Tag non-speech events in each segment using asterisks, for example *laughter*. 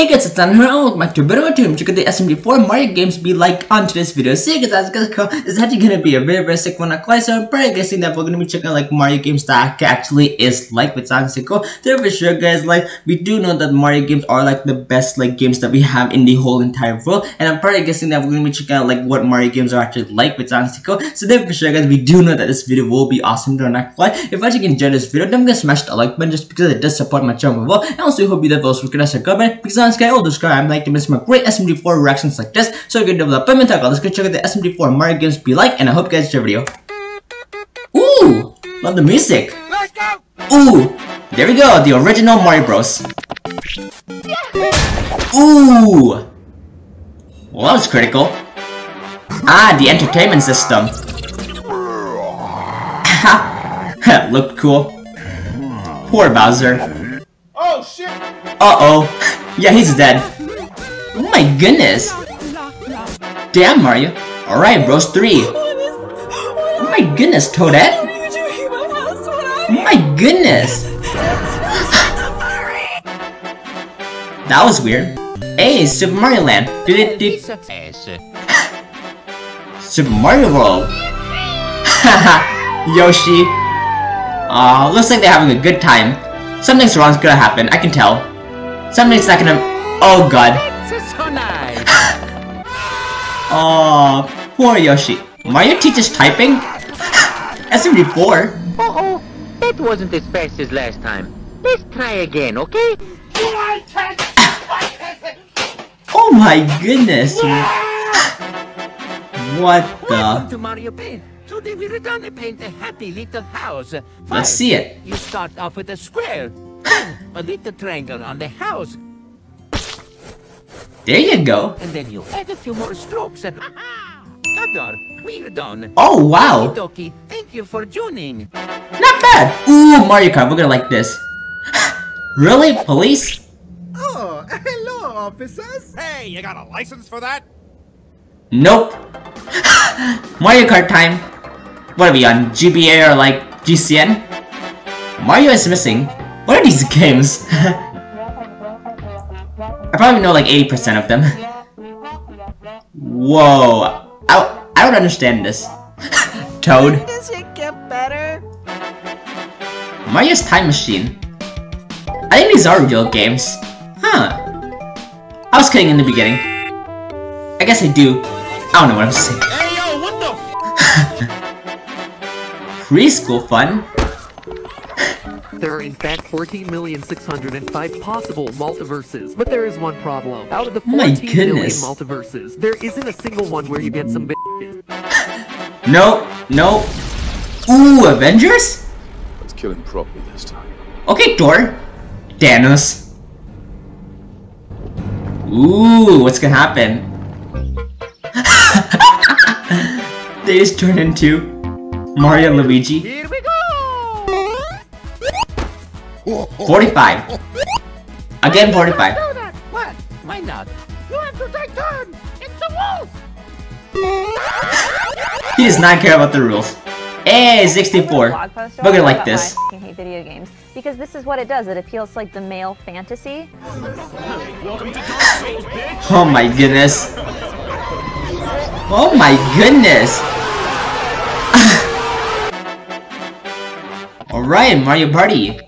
Hey guys, it's Dan here and welcome back to a video to check out the SMG4 Mario games be like on today's video. So yeah guys, as guys it's actually gonna be a very very sick one quite so I'm probably guessing that we're gonna be checking out like Mario games that actually is like with Sansico. So for sure guys, like we do know that Mario games are like the best like games that we have in the whole entire world. And I'm probably guessing that we're gonna be checking out like what Mario games are actually like with Sansico. So then for sure guys, we do know that this video will be awesome do not fly. If I you enjoy this video, don't forget to smash the like button just because it does support my channel well. And also hope you that also can comment because on Sky all subscribe I'm like to miss more great SMG4 reactions like this. So you good development talk. Let's go check out the SMG4 Mario games be like, and I hope you guys enjoy the video. Ooh, love the music. Let's go. Ooh, there we go, the original Mario Bros. Ooh, well that was critical. Ah, the entertainment system. *laughs* Looked cool. Poor Bowser. Oh shit. Uh-oh. Yeah, he's dead. Oh my goodness! Damn, Mario. Alright, Bros 3. Oh my goodness, Toadette? Oh my goodness! that was weird. Hey, Super Mario Land. *laughs* Super Mario World. *laughs* Yoshi. Aw, looks like they're having a good time. Something's wrong's gonna happen, I can tell. Something's not gonna... Oh god. *laughs* Oh, poor Yoshi. Mario teaches typing? *laughs* SMG4? Uh-oh, that wasn't as fast as last time. Let's try again, okay? *laughs* Oh my goodness! what Welcome the? to Mario Paint. Today we're gonna paint a happy little house. Let's see it. You start off with a square, then a little triangle on the house, There you go. and then you add a few more strokes and Kadar, we're done. Oh wow. Doki, thank you for joining. Not bad. Ooh, Mario Kart. We're gonna like this. *gasps* really? Police? Oh, hello, officers. Hey, you got a license for that? Nope. *gasps* Mario Kart time. What are we on? GBA or like GCN? Mario is missing. What are these games? I probably know like 80% of them. Whoa. I, I don't understand this. *laughs* Toad. Does it get better? Mario's Time Machine. I think these are real games. Huh. I was kidding in the beginning. I guess I do. I don't know what I'm saying. Hey, yo, what the? *laughs* Preschool fun? There are in fact 14,605 possible multiverses, but there is one problem. Out of the Oh 14 million multiverses, there isn't a single one where you get some bitches. No, no. Ooh, Avengers? Let's kill him properly this time. Okay, Thor. Thanos. Ooh, what's gonna happen? *laughs* they just turn into Mario and Luigi. Here we go! 45. Again, 45. Do that. What? Why not? You have to take turn. It's the wolf. He does not care about the rules. Hey, 64. blog We're gonna like this. I hate video games because this is what it does. It appeals to like the male fantasy. Oh my goodness. Oh my goodness. *laughs* Alright, Mario Party.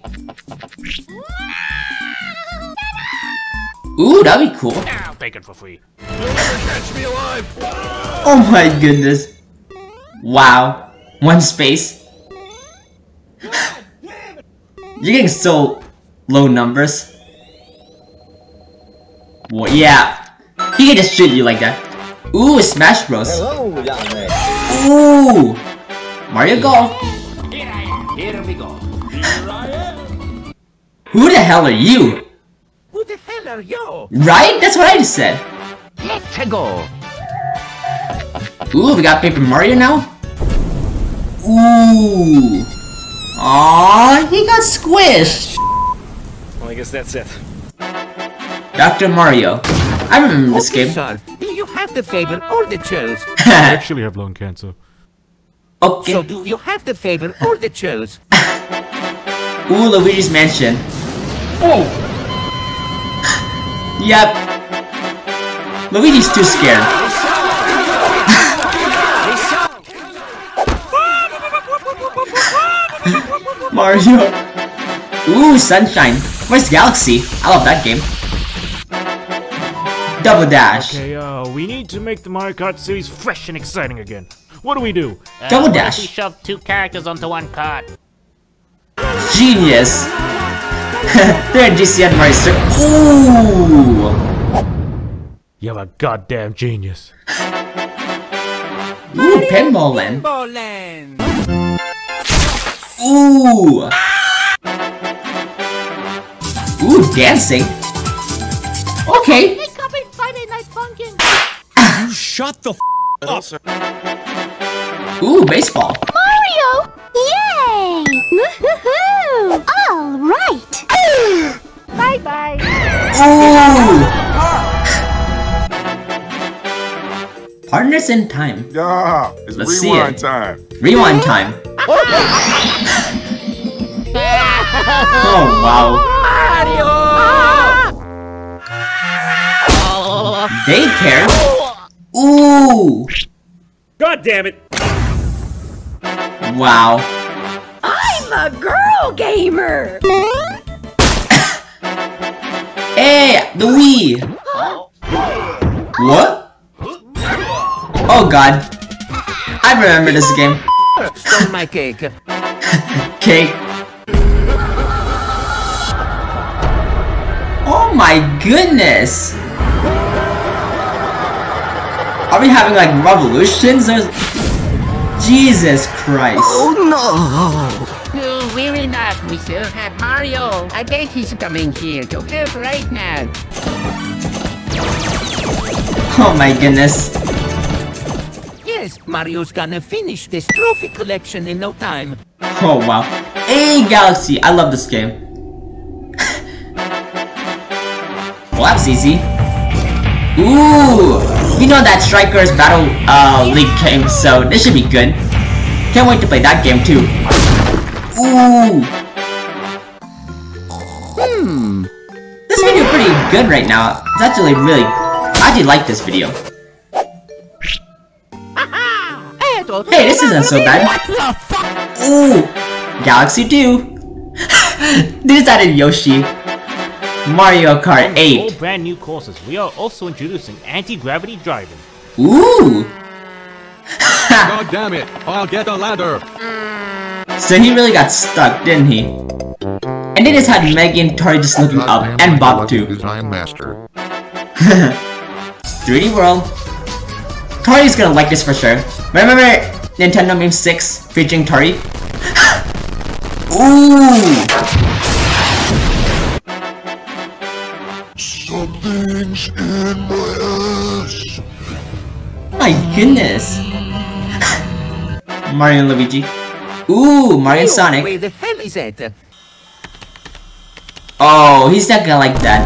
Ooh, that'd be cool. I'll take it for free. Oh my goodness. Wow. One space. You're getting so low numbers. Well, yeah. He can just shoot you like that. Ooh, Smash Bros. Ooh. Mario Golf. Here I am. Here we go. Who the hell are you? Who the are you? Right? That's what I just said. Let's go. *laughs* Ooh, we got Paper Mario now? Ooh. Aww, he got squished. Well, I guess that's it. Dr. Mario. I remember this Okay, game. sir. Do you have the favor or the choice? *laughs* I actually have lung cancer. okay. So do you have the favor or the choice? *laughs* Ooh, Luigi's Mansion. Oh, Yep. Luigi's too scared. *laughs* Mario. Ooh, Sunshine. Where's Galaxy? I love that game. Double Dash. Okay, uh, we need to make the Mario Kart series fresh and exciting again. What do we do? Double what Dash. we shove two characters onto one cart? Genius. *laughs* They're in GCN Mario Ooh. You're a goddamn genius. Ooh, Pinball Land. Bowland. Ooh. Ooh, dancing. Okay. You *laughs* Shut the f up. Ooh, baseball. Mario! Yay! *laughs* Woohoo! All right! Bye bye. Ooh. Partners in time. Yeah, it's Let's see rewind it. time. Rewind time. oh wow. Mario! Daycare. Ooh. God damn it! Wow. I'm a girl gamer! Hey, the Wii. What? Oh god. I remember this game. Stole my cake. *laughs* Cake. Oh my goodness! Are we having like revolutions or Jesus Christ. Oh no, we're not. We still have Mario. I bet he's coming here to help right now. Oh my goodness. Yes, Mario's gonna finish this trophy collection in no time. Oh wow. Hey Galaxy, I love this game. well that's easy. Ooh! You know that Strikers Battle uh, League game, so this should be good. Can't wait to play that game too. Ooh! Hmm. This video pretty good right now. It's actually really... I actually like this video. Hey, this isn't so bad. Ooh! Galaxy 2! *laughs* this added Yoshi. Mario Kart 8. All brand new courses. We are also introducing anti-gravity driving. Ooh! *laughs* God damn it! I'll get a ladder. So he really got stuck, didn't he? And they just had Meggy and Tari just looking up, and Bob too. Design master. *laughs* 3D World. Tari's gonna like this for sure. Remember Nintendo Meme 6 featuring Tari? *gasps* Ooh! Something's in my ass. My goodness! *laughs* Mario and Luigi. Ooh, Mario and Sonic. Where the hell is that? Oh, he's not gonna like that.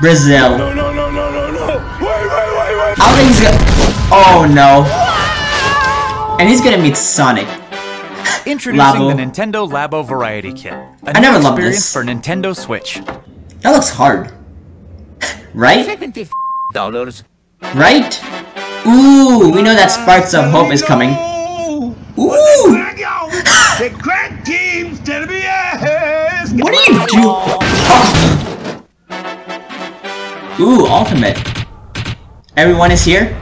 Brazil. No, no, no, no, no, no! Wait, wait, wait, wait! I don't think he's gonna. Oh no. And he's gonna meet Sonic. Introducing Labo. the Nintendo Labo Variety Kit. A I new never loved experience this. for Nintendo Switch. That looks hard. right? Seventy dollars. Right? Ooh, we know that Sparks of Hope is coming. Ooh! The crack team's gonna be ass. What are you doing? Ooh, Ultimate. Everyone is here?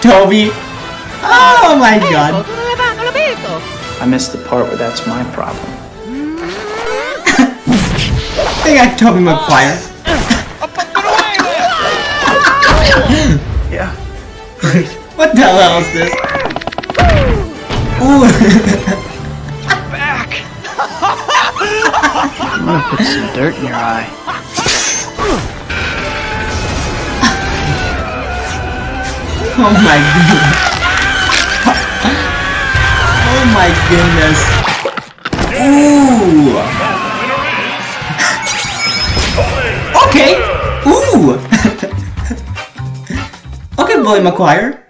Tobey. Oh my god. I missed the part where that's my problem. They got Tobey Maguire. Yeah. What the hell is this? Ooh. Back! I'm gonna put some dirt in your eye. oh my goodness. Oh my goodness. Ooh. okay. Ooh. *laughs* okay, Bully Maguire.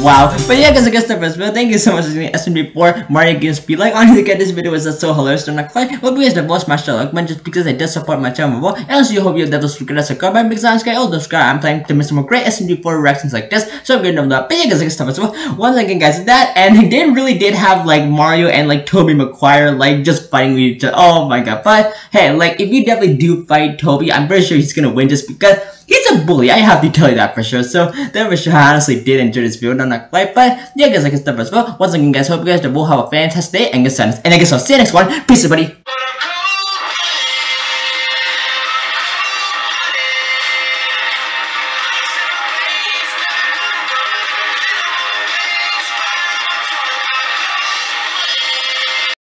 Wow. But yeah, guys, I guess that was well. Thank you so much for watching SMG4 Mario Games Be Like. Honestly, guys, this video was just so hilarious. Do not quite. Hope you guys have watched my show, like, just because I does support my channel more. And also, you hope you have that subscribe, subscribe, and because I'm all subscribe. I'm planning to make some more great SMG4 reactions like this. So I'm gonna know that. But yeah, guys, I guess that was well. Once again, guys, that and they really did have like Mario and like Tobey Maguire like just fighting with each other. Oh my god. But hey, like if you definitely do fight Tobey, I'm pretty sure he's gonna win just because he's a bully. I have to tell you that for sure. So that for sure I honestly did enjoy this video, not quite, but yeah guys, I guess that as well. Once again guys, hope you guys will have a fantastic day and good sense. And I guess I'll see you next one. Peace everybody.